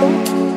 you.